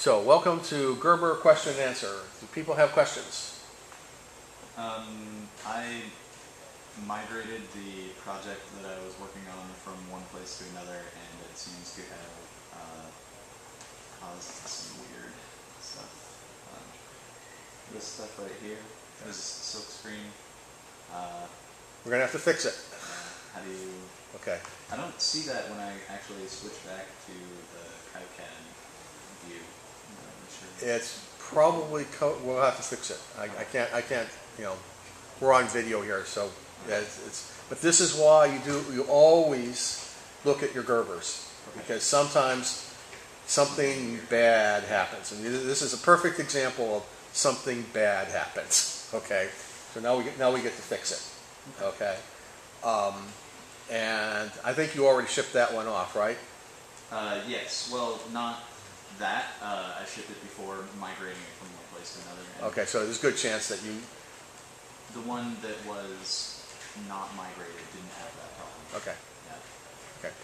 So, welcome to Gerber Question and Answer. Do people have questions? Um, I migrated the project that I was working on from one place to another, and it seems to have uh, caused some weird stuff. Um, this stuff right here, this silk screen. Uh, We're going to have to fix it. how do you? Okay. I don't see that when I actually switch back to the KiCad view. It's probably, co- we'll have to fix it. I, I can't, I can't, you know, we're on video here, so it's, it's, but this is why you do, you always look at your Gerbers. Because sometimes something bad happens. And this is a perfect example of something bad happens, okay? So now we get, now we get to fix it, okay? Um, and I think you already shipped that one off, right? Uh, yes, well, not that. Uh, I shipped it before migrating it from one place to another. And Okay, so there's a good chance that you, The one that was not migrated didn't have that problem. okay. Yeah. Okay.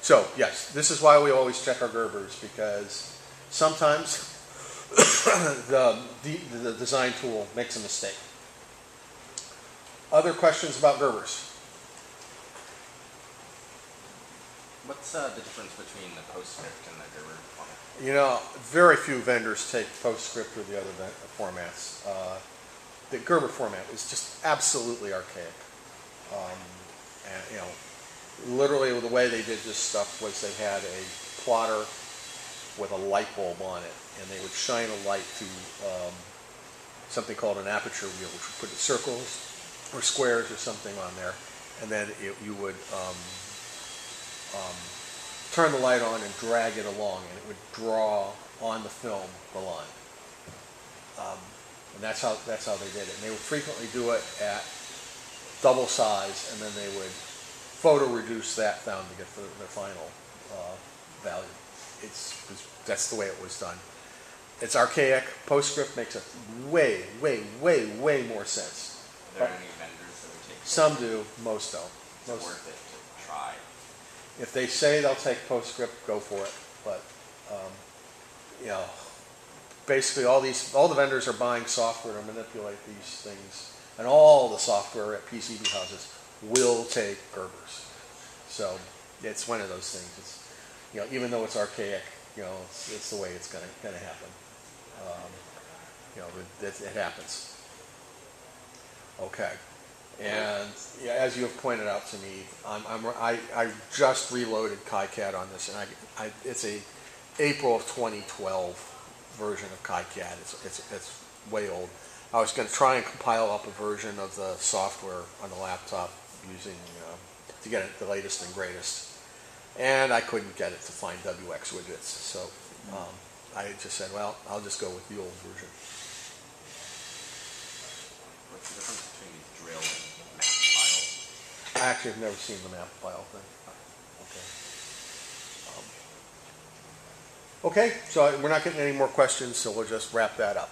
So, yes, this is why we always check our Gerbers because sometimes the, the, the design tool makes a mistake. Other questions about Gerbers? What's uh, the difference between the PostScript and the Gerber format? You know, very few vendors take PostScript or the other formats. Uh, the Gerber format is just absolutely archaic. Um, and, you know, literally the way they did this stuff was they had a plotter with a light bulb on it, and they would shine a light through um, something called an aperture wheel, which would put circles or squares or something on there, and then it, you would um, um, turn the light on and drag it along, and it would draw on the film the line. Um, and that's how that's how they did it. And they would frequently do it at double size, and then they would photo reduce that down to get the, the final uh, value. It's, it's that's the way it was done. It's archaic. PostScript makes a way, way, way, way more sense. Are there any vendors that would take Some do, most don't. It Most, worth it to try? If they say they'll take PostScript, go for it. But um, you know, basically all these all the vendors are buying software to manipulate these things, and all the software at PCB houses will take Gerbers. So it's one of those things. It's you know, even though it's archaic, you know, it's, it's the way it's gonna gonna happen. Um, you know, it, it, it happens. Okay. And yeah, as you have pointed out to me, I'm, I'm, I, I just reloaded KiCad on this, and I, I, it's a April of 2012 version of KiCad. It's, it's, it's way old. I was going to try and compile up a version of the software on the laptop using uh, to get it the latest and greatest, and I couldn't get it to find wxWidgets. So um, I just said, well, I'll just go with the old version. What's the difference between drill and map files? I actually have never seen the map file thing. Okay. Um, Okay, so we're not getting any more questions, so we'll just wrap that up.